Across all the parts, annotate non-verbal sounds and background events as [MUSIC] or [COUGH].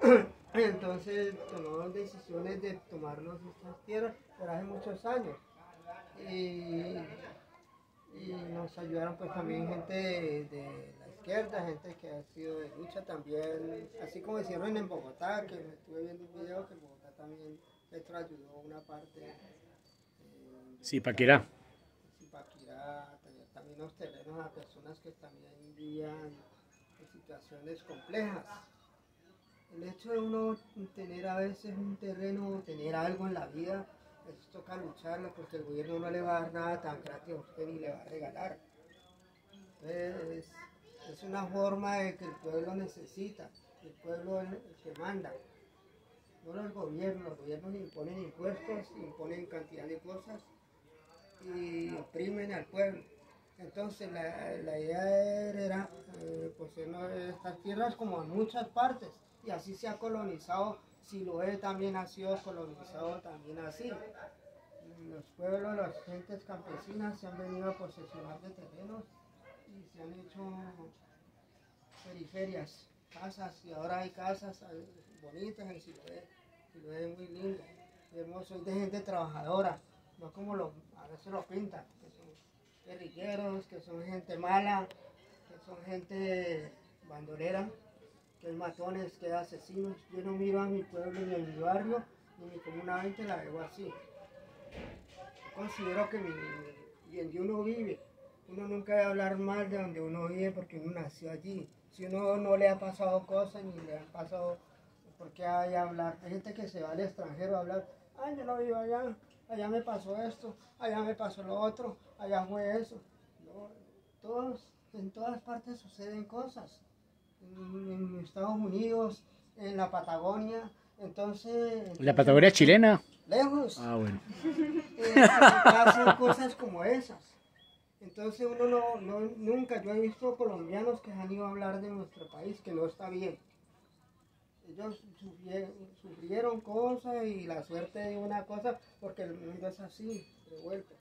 [CLEARS THROAT] Entonces tomamos decisiones de tomarnos estas tierras, pero hace muchos años. Y, y nos ayudaron pues también gente de, de la izquierda, gente que ha sido de lucha también, así como hicieron en Bogotá, que estuve viendo un video que en Bogotá también Petro ayudó una parte. eh, Sí, Paquirá. Zipaquirá, tener también los terrenos a personas que también vivían en situaciones complejas. El hecho de uno tener a veces un terreno, tener algo en la vida, es toca lucharlo porque el gobierno no le va a dar nada tan gratis a usted ni le va a regalar. Entonces, es una forma de que el pueblo necesita, el pueblo es el que manda. No los gobiernos, los gobiernos imponen impuestos, imponen cantidad de cosas y oprimen al pueblo. Entonces la, la idea era eh, poseer estas tierras como en muchas partes y así se ha colonizado, Siloé también ha sido colonizado también así. Los pueblos, las gentes campesinas se han venido a posesionar de terrenos y se han hecho periferias, casas y ahora hay casas eh, bonitas en Siloé. Siloé es muy lindo, hermoso, es de gente trabajadora, no como lo, a veces lo pintan, que son guerrilleros, que son gente mala, que son gente bandolera, que hay matones, que hay asesinos. Yo no miro a mi pueblo ni a mi barrio, ni mi comuna 20 la veo así. Yo considero que mi, y donde uno vive, uno nunca debe hablar mal de donde uno vive porque uno nació allí. Si uno no le ha pasado cosas ni le han pasado, ¿por qué hay hablar? Hay gente que se va al extranjero a hablar, ay, yo no vivo allá, allá me pasó esto, allá me pasó lo otro, allá fue eso. No, todos, en todas partes suceden cosas. En, Estados Unidos, en la Patagonia, entonces... La Patagonia chilena. Lejos. Ah, bueno. eh, [LAUGHS] pasan cosas como esas. Entonces uno no, no, nunca, yo he visto colombianos que han ido a hablar de nuestro país, que no está bien. Ellos sufrieron, sufrieron cosas y la suerte de una cosa, porque el mundo es así, revuelto.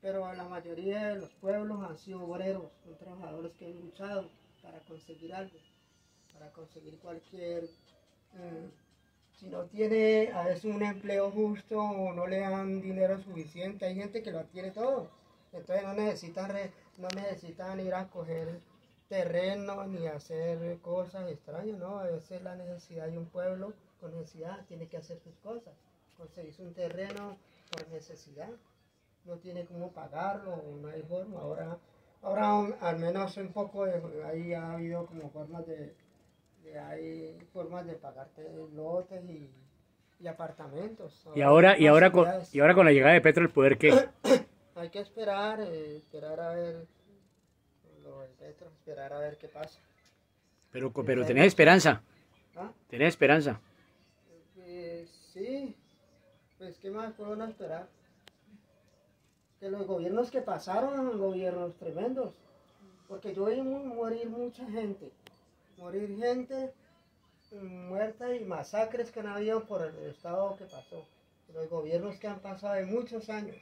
Pero la mayoría de los pueblos han sido obreros, son trabajadores que han luchado para conseguir algo, para conseguir cualquier... eh, si no tiene a veces un empleo justo o no le dan dinero suficiente, hay gente que lo tiene todo. Entonces no necesitan, re- no necesitan ir a coger terreno ni hacer cosas extrañas, ¿no? A veces la necesidad de un pueblo con necesidad tiene que hacer sus cosas. Conseguirse un terreno por necesidad, no tiene cómo pagarlo, no hay forma. Ahora, ahora un- al menos un poco de, ahí ha habido como formas de- hay formas de pagarte lotes y, y apartamentos. Y ahora, y ahora con, y ahora con la llegada de Petro, ¿el poder qué? [COUGHS] Hay que esperar, eh, esperar a ver lo del Petro, esperar a ver qué pasa. Pero, pero tenés esperanza. ¿Ah? Tenés esperanza. Eh, sí, pues qué más puedo esperar. Que los gobiernos que pasaron son gobiernos tremendos. Porque yo vi morir mucha gente. Morir gente muerta y masacres que han habido por el estado que pasó. Los gobiernos que han pasado de muchos años.